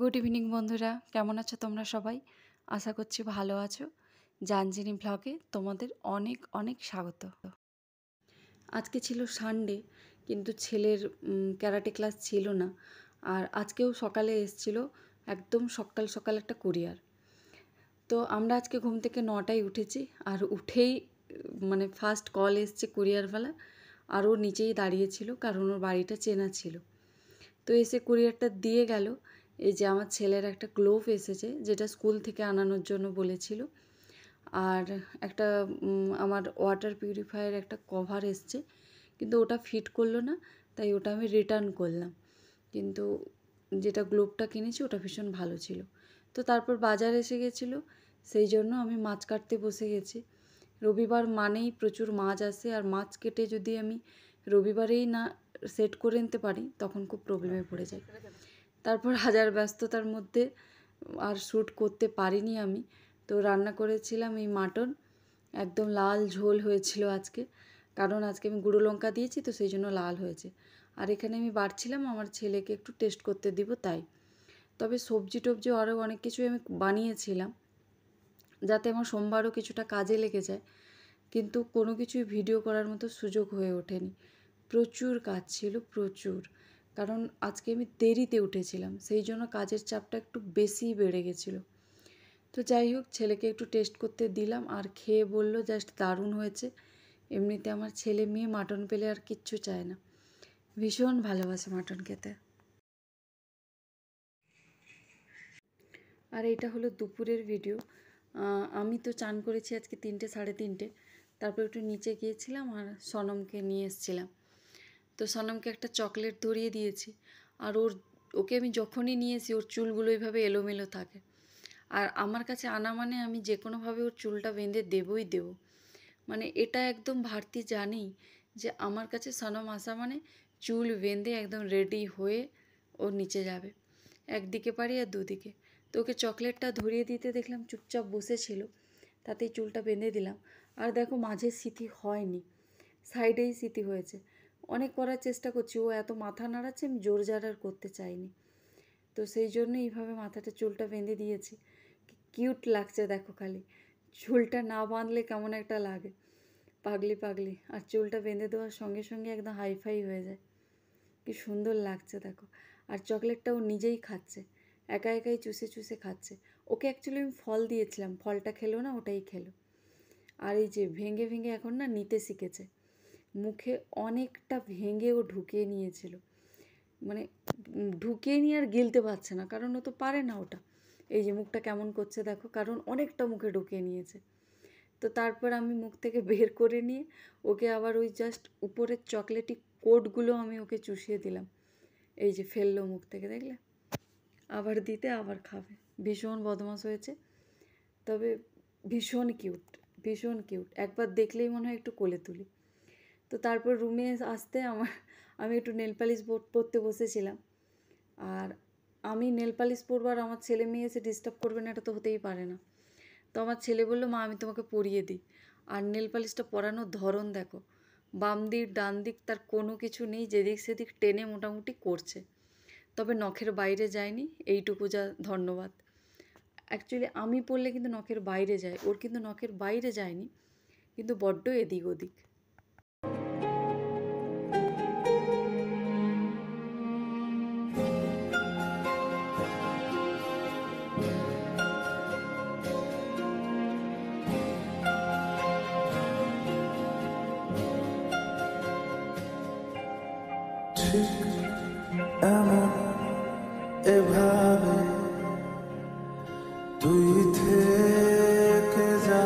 Good evening বন্ধুরা। কেমন আছো তোমরা সবাই? আশা করছি ভালো আছো। জানজিনি ভ্লগে তোমাদের অনেক অনেক স্বাগত। আজকে ছিল সানডে কিন্তু ছেলের ক্যারাটে ক্লাস ছিল না। আর আজকেও সকালে এসছিল, একদম সকাল সকাল একটা কুরিয়ার তো আমরা আজকে ঘুম থেকে নটায় উঠেছি, আর উঠেই মানে ফার্স্ট কল এসছে কুরিয়ারওয়ালা আর ও নিচেই দাঁড়িয়েছিল কারণ ওর বাড়িটা চেনা ছিল। তো এসে কুরিয়ারটা দিয়ে গেল এই যে আমার ছেলের একটা গ্লোভ এসেছে, যেটা স্কুল থেকে আনানোর জন্য বলেছিল। আর একটা আমার ওয়াটার পিউরিফায়ার একটা কভার এসছে, কিন্তু ওটা ফিট করল না, তাই ওটা আমি রিটার্ন করলাম। কিন্তু যেটা গ্লোভটা কিনেছি, ওটা ভীষণ ভালো ছিল। তো তারপর বাজার এসে গেছিল, সেই জন্য আমি মাছ কাটতে বসে গেছি। রবিবার মানেই প্রচুর মাছ আসে, আর মাছ কেটে যদি আমি রবিবারেই না সেট করে নিতে পারি, তখন খুব প্রবলেমে পড়ে যায়। তারপর হাজার ব্যস্ততার মধ্যে আর শ্যুট করতে পারিনি আমি। তো রান্না করেছিলাম এই মাটন। একদম লাল ঝোল হয়েছিল আজকে। কারণ আজকে আমি গুঁড়ো লঙ্কা দিয়েছি, তো সেই জন্য লাল হয়েছে। আর এখানে আমি বাড়ছিলাম আমার ছেলেকে একটু টেস্ট করতে দিব তাই। তবে সবজি টবজি আরও অনেক কিছুই আমি বানিয়েছিলাম, যাতে আমার সোমবারও কিছুটা কাজে লেগে যায়। কিন্তু কোনো কিছুই ভিডিও করার মতো সুযোগ হয়ে ওঠেনি। প্রচুর কাজ ছিল, প্রচুর। কারণ আজকে আমি দেরিতে উঠেছিলাম, সেই জন্য কাজের চাপটা একটু বেশিই বেড়ে গেছিল। তো যাই হোক, ছেলেকে একটু টেস্ট করতে দিলাম, আর খেয়ে বলল, জাস্ট দারুণ হয়েছে। এমনিতে আমার ছেলে মেয়ে মাটন পেলে আর কিচ্ছু চায় না। ভীষণ ভালোবাসে মাটন খেতে। আর এটা হলো দুপুরের ভিডিও আমি তো চান করেছি আজকে তিনটে, সাড়ে তিনটে। তারপর একটু নিচে গিয়েছিলাম আর সনমকে নিয়ে এসেছিলাম। তো সনমকে একটা চকলেট ধরিয়ে দিয়েছি। আর ওর, ওকে আমি যখনই নিয়েছি, ওর চুলগুলো এইভাবে এলোমেলো থাকে। আর আমার কাছে আনা মানে আমি যে কোনোভাবে ওর চুলটা বেঁধে দেবই দেবো। মানে এটা একদম ভারতী জানেই যে আমার কাছে সনম আসা মানে চুল বেঁধে একদম রেডি হয়ে ও নিচে যাবে। একদিকে পারি আর দুদিকে। তো ওকে চকলেটটা ধরিয়ে দিতে দেখলাম চুপচাপ বসেছিল তাতেই চুলটা বেঁধে দিলাম। আর দেখো মাঝে স্মৃতি হয়নি। সাইডেই স্মৃতি হয়েছে। অনেক করার চেষ্টা করছি। ও এত মাথা নাড়াচ্ছে, আমি জোর জারার করতে চাইনি। তো সেই জন্য এইভাবে মাথাটা, চুলটা বেঁধে দিয়েছি। কিউট লাগছে, দেখো খালি। চুলটা না বাঁধলে কেমন একটা লাগে। পাগলি পাগলি। আর চুলটা বেঁধে দেওয়ার সঙ্গে সঙ্গে একদম হাইফাই হয়ে যায়। কি সুন্দর লাগছে, দেখো। আর চকলেটটা ও নিজেই খাচ্ছে। একা একাই চুষে চুষে খাচ্ছে। ওকে অ্যাকচুয়ালি আমি ফল দিয়েছিলাম। ফলটা খেলো না, ওটাই খেলো। আর এই যে ভেঙে ভেঙে এখন না নিতে শিখেছে। মুখে অনেকটা ভেঙে ও ঢুকিয়ে নিয়েছিল। মানে ঢুকিয়ে নিয়ে আর গিলতে পারছে না, কারণ ও তো পারে না ওটা। এই যে মুখটা কেমন করছে দেখো, কারণ অনেকটা মুখে ঢুকিয়ে নিয়েছে। তো তারপর আমি মুখ থেকে বের করে নিয়ে ওকে আবার ওই জাস্ট উপরের চকলেটি কোটগুলো আমি ওকে চুষিয়ে দিলাম। এই যে ফেলল মুখ থেকে, দেখলে? আবার দিতে, আবার খাবে। ভীষণ বদমাস হয়েছে। তবে ভীষণ কিউট ভীষণ কিউট একবার দেখলেই মনে হয় একটু কোলে তুলি। তো তারপর রুমে আসতে আমার, আমি একটু নেল পালিশ পরতে বসেছিলাম। আর আমি নেল পালিশ আমার ছেলে মেয়ে এসে ডিস্টার্ব করবে না, এটা তো হতেই পারে না। তো আমার ছেলে বলল, মা, আমি তোমাকে পরিয়ে দিই। আর নেল পালিশটা পরানোর ধরন দেখো, বাম দিক, ডান দিক, তার কোনো কিছু নেই, যেদিক সেদিক টেনে মোটামুটি করছে। তবে নখের বাইরে যায়নি, এইটুকু যা ধন্যবাদ। অ্যাকচুয়ালি আমি পড়লে কিন্তু নখের বাইরে যায় ওর কিন্তু নখের বাইরে যায়নি, কিন্তু বড্ড এদিক ওদিক এমন এভাবে তুই থেকে যা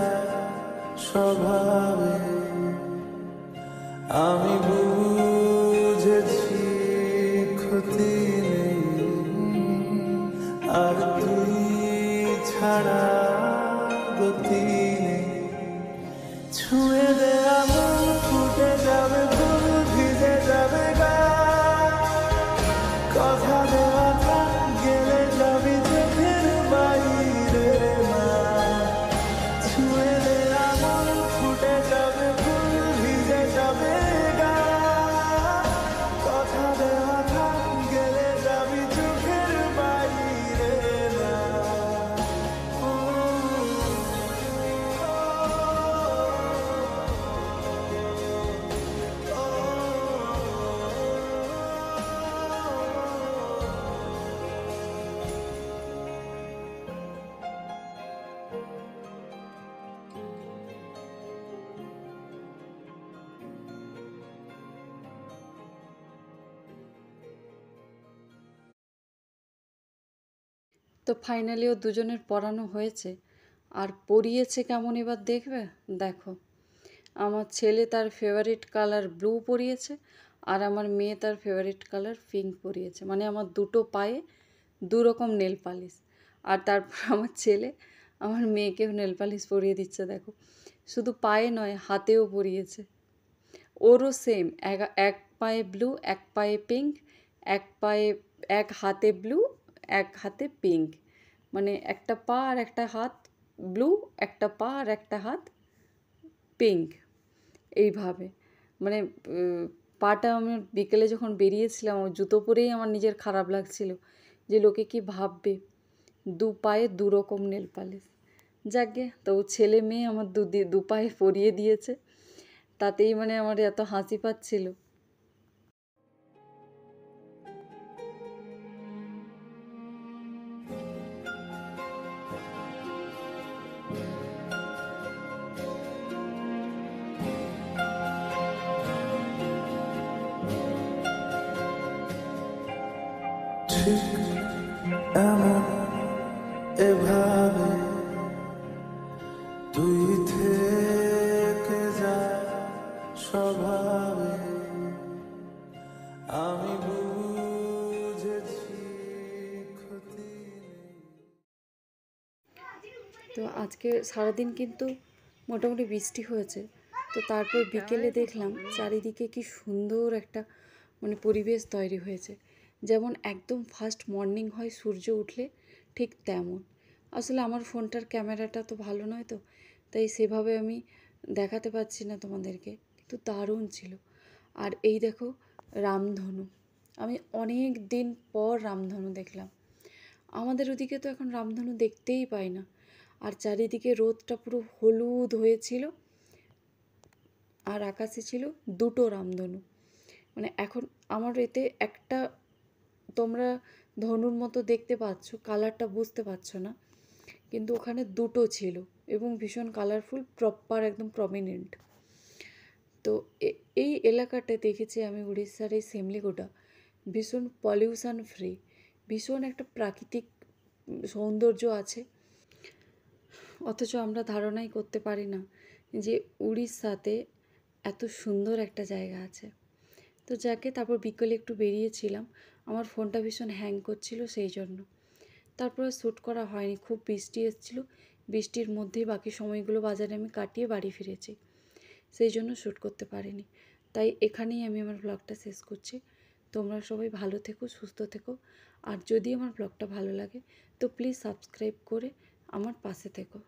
তো ফাইনালিও দুজনের পড়ানো হয়েছে। আর পরিয়েছে কেমন এবার দেখবে? দেখো। আমার ছেলে তার ফেভারিট কালার ব্লু পরিয়েছে আর আমার মেয়ে তার ফেভারিট কালার পিঙ্ক পরিয়েছে মানে আমার দুটো পায়ে দু রকম নেল পালিশ আর তারপর আমার ছেলে, আমার মেয়েকেও নেল পালিশ পরিয়ে দিচ্ছে, দেখো। শুধু পায়ে নয়, হাতেও পরিয়েছে। ওরও সেম এক এক পায়ে ব্লু এক পায়ে পিঙ্ক এক পায়ে এক হাতে ব্লু এক হাতে পিঙ্ক মানে একটা পা আর একটা হাত ব্লু একটা পা আর একটা হাত পিঙ্ক এইভাবে। মানে পাটা আমি বিকেলে যখন বেরিয়েছিলাম ও জুতো পরেই আমার নিজের খারাপ লাগছিল যে লোকে কি ভাববে? দু পায়ে দু রকম নেল পালিশ যাকে, তো ছেলে মেয়ে আমার দু দি- দু পায়ে পরিয়ে দিয়েছে। তাতেই মানে আমার এত হাসি পাচ্ছিল। ঠিক এমন এভাবে তুই থেকে যা স্বভাবে আমি তো আজকে সারাদিন কিন্তু মোটামুটি বৃষ্টি হয়েছে। তো তারপর বিকেলে দেখলাম চারিদিকে কি সুন্দর একটা মানে পরিবেশ তৈরি হয়েছে। যেমন একদম ফার্স্ট মর্নিং হয়, সূর্য উঠলে ঠিক তেমন। আসলে আমার ফোনটার ক্যামেরাটা তো ভালো নয় তো, তাই সেভাবে আমি দেখাতে পারছি না তোমাদেরকে, কিন্তু দারুণ ছিল। আর এই দেখো রামধনু, আমি অনেক দিন পর রামধনু দেখলাম। আমাদের ওদিকে তো এখন রামধনু দেখতেই পাই না, আর চারিদিকে রোদটা পুরো হলুদ হয়েছিল, আর আকাশে ছিল দুটো রামধনু। মানে এখন আমার এতে একটা তোমরা ধনুর মতো দেখতে পাচ্ছ, কালারটা বুঝতে পারছ না। কিন্তু ওখানে দুটো ছিল এবং ভীষণ কালারফুল প্রপার একদম প্রমিনেন্ট তো এই এলাকাটা দেখেছি আমি উড়িষ্যার এই সেমলিগোটা ভীষণ পলিউশন ফ্রি ভীষণ একটা প্রাকৃতিক সৌন্দর্য আছে। অথচ আমরা ধারণাই করতে পারি না যে উড়িষ্যাতে এত সুন্দর একটা জায়গা আছে। তো যাকে তারপর বিকেলে একটু বেরিয়েছিলাম আমার ফোনটা ভীষণ হ্যাং করছিল সেই জন্য। তারপরে শ্যুট করা হয়নি, খুব বৃষ্টি এসেছিল। বৃষ্টির মধ্যেই বাকি সময়গুলো বাজারে আমি কাটিয়ে বাড়ি ফিরেছি। সেই জন্য শ্যুট করতে পারিনি। তাই এখানেই আমি আমার ব্লগটা শেষ করছি। তোমরা সবাই ভালো থেকো, সুস্থ থেকো। আর যদি আমার ব্লগটা ভালো লাগে, তো প্লিজ সাবস্ক্রাইব করে আমার পাশে থেকো।